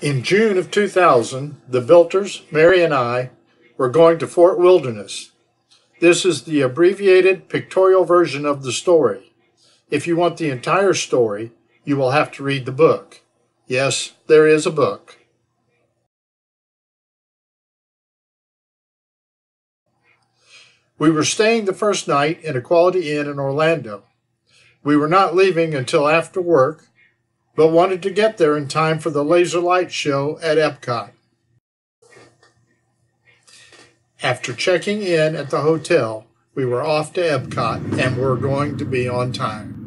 In June of 2000, the Builters, Mary and I, were going to Fort Wilderness. This is the abbreviated pictorial version of the story. If you want the entire story, you will have to read the book. Yes, there is a book. We were staying the first night in a Quality Inn in Orlando. We were not leaving until after work but wanted to get there in time for the laser light show at Epcot. After checking in at the hotel, we were off to Epcot and were going to be on time.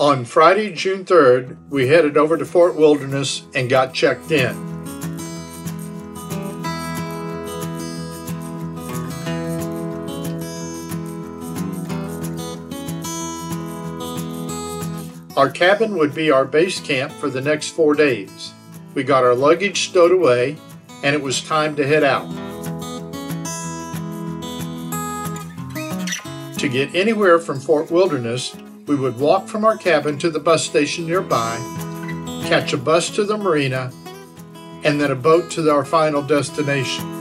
On Friday, June 3rd, we headed over to Fort Wilderness and got checked in. Our cabin would be our base camp for the next four days. We got our luggage stowed away, and it was time to head out. To get anywhere from Fort Wilderness, we would walk from our cabin to the bus station nearby, catch a bus to the marina, and then a boat to our final destination.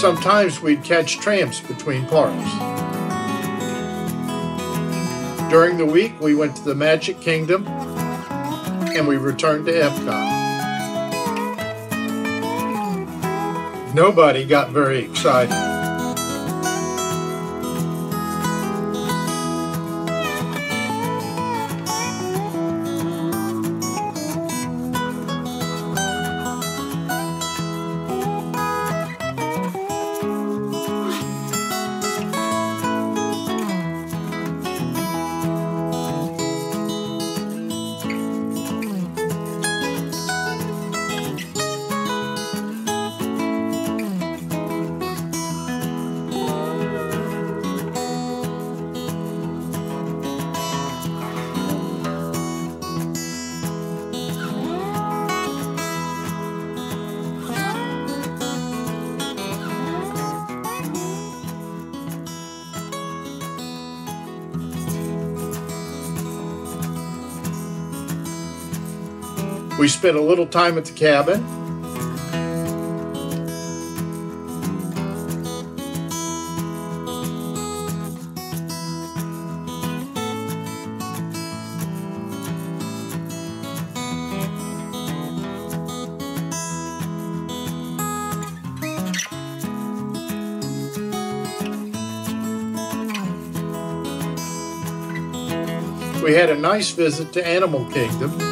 Sometimes we'd catch tramps between parks. During the week, we went to the Magic Kingdom and we returned to Epcot. Nobody got very excited. We spent a little time at the cabin. We had a nice visit to Animal Kingdom.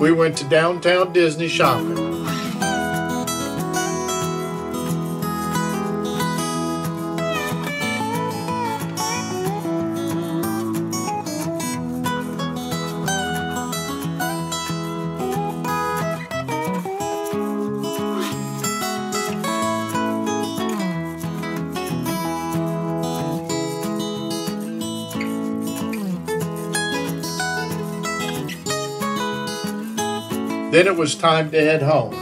We went to downtown Disney shopping. Then it was time to head home.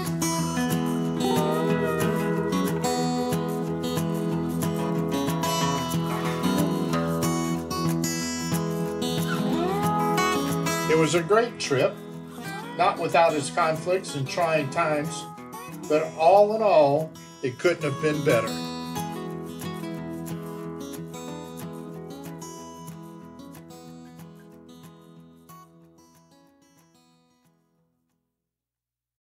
It was a great trip, not without its conflicts and trying times, but all in all, it couldn't have been better.